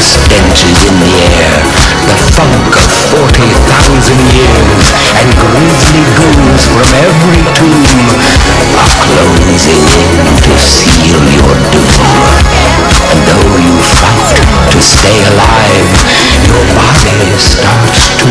Stench is in the air, the funk of forty thousand years, and grisly goons from every tomb are closing in to seal your doom. And though you fight to stay alive, your body starts to